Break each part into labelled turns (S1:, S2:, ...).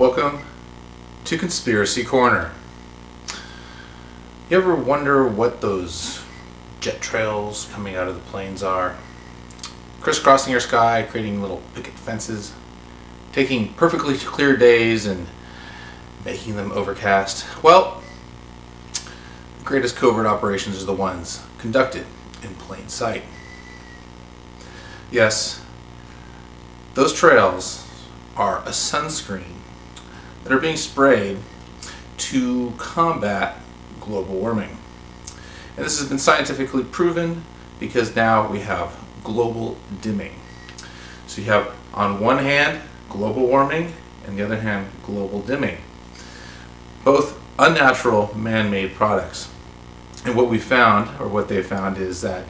S1: Welcome to Conspiracy Corner. You ever wonder what those jet trails coming out of the planes are? Crisscrossing your sky, creating little picket fences, taking perfectly clear days and making them overcast. Well, the greatest covert operations are the ones conducted in plain sight. Yes, those trails are a sunscreen that are being sprayed to combat global warming. And this has been scientifically proven because now we have global dimming. So you have on one hand global warming and the other hand global dimming. Both unnatural man-made products. And what we found, or what they found, is that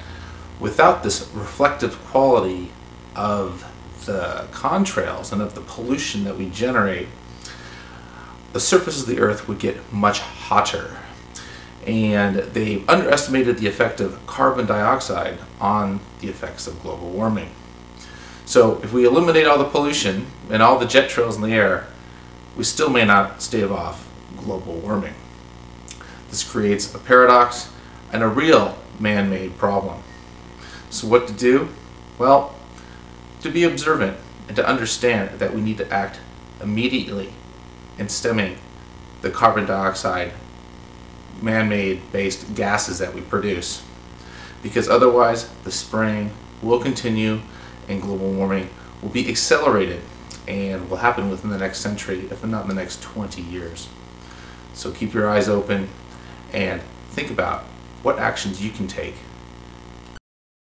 S1: without this reflective quality of the contrails and of the pollution that we generate, the surface of the earth would get much hotter. And they underestimated the effect of carbon dioxide on the effects of global warming. So if we eliminate all the pollution and all the jet trails in the air, we still may not stave off global warming. This creates a paradox and a real man-made problem. So what to do? Well, to be observant and to understand that we need to act immediately in stemming the carbon dioxide man-made based gases that we produce. Because otherwise the spraying will continue and global warming will be accelerated and will happen within the next century if not in the next 20 years. So keep your eyes open and think about what actions you can take